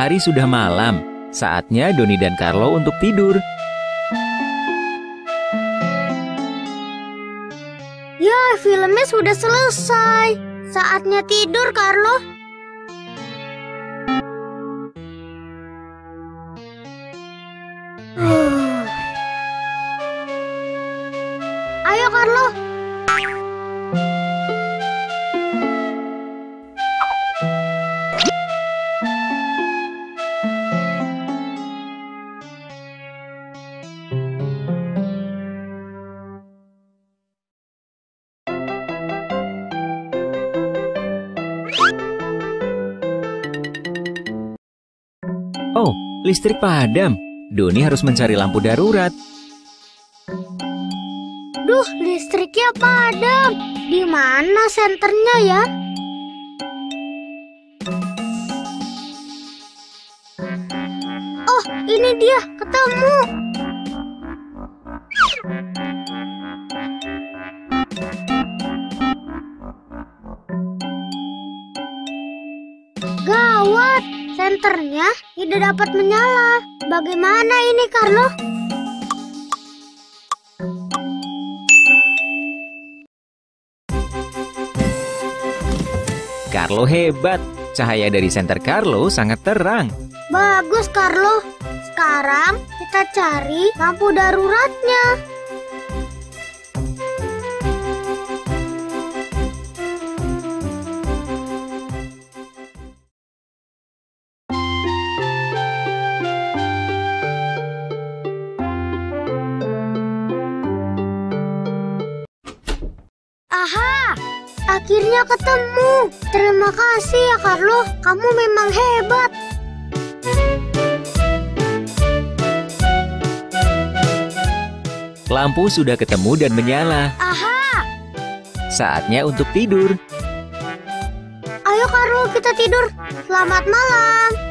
Hari sudah malam. Saatnya Doni dan Carlo untuk tidur. Ya, filmnya sudah selesai. Saatnya tidur, Carlo. Ayo, Carlo. Oh, listrik padam. Doni harus mencari lampu darurat. Duh, listriknya padam. Di mana senternya ya? Oh, ini dia, ketemu. Gawat, senternya tidak dapat menyala. Bagaimana ini, Carlo? Carlo hebat. Cahaya dari senter Carlo sangat terang. Bagus, Carlo. Sekarang kita cari lampu daruratnya. Aha! Akhirnya ketemu. Terima kasih ya, Carlo. Kamu memang hebat. Lampu sudah ketemu dan menyala. Aha! Saatnya untuk tidur. Ayo, Carlo, kita tidur. Selamat malam.